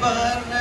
But.